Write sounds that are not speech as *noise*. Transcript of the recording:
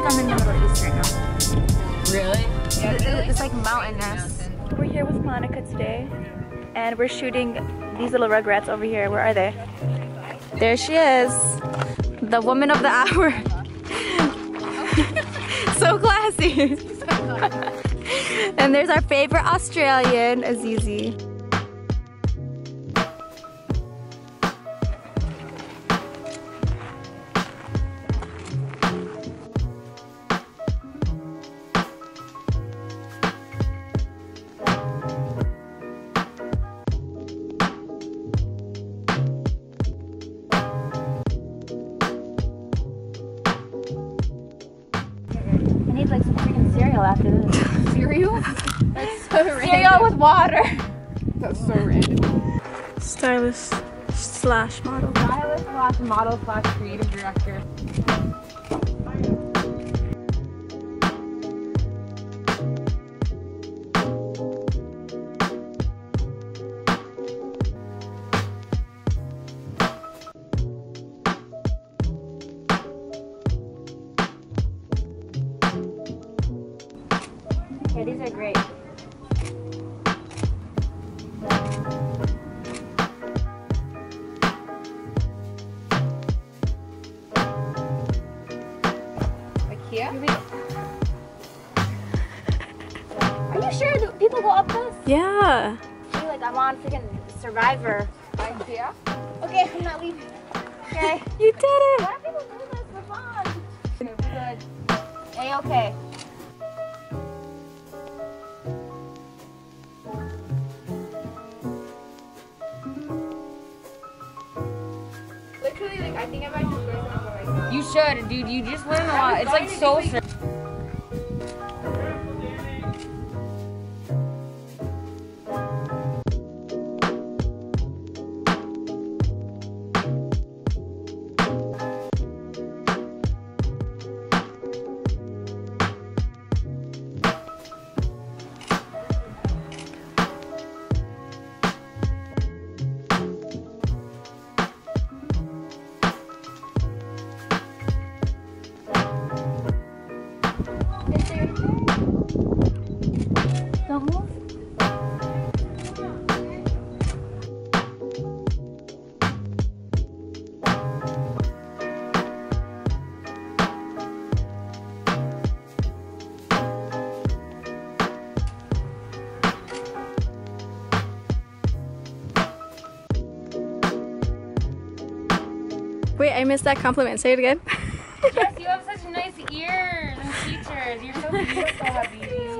like I'm in the Middle East right now. Really? Yeah, it's, really it's like mountainous. We're here with Monica today, and we're shooting these little rugrats over here. Where are they? There she is, the woman of the hour. *laughs* so classy. *laughs* and there's our favorite Australian, Azizi. After this. *laughs* Cereal? That's so *laughs* Cereal with water. That's so random. Stylist slash model. Stylist slash model slash creative director. Yeah, these are great. IKEA? Are you sure that people go up this? Yeah. I feel like I'm on freaking Survivor. IKEA? Okay, I'm not leaving. Okay. *laughs* You did it. Why do people do this for fun? Good. Literally, like, I think I might just go to right now. You should, dude. You just learn a lot. It's like so. Wait, I missed that compliment. Say it again. Yes, you have such nice ears and features. You're so beautiful.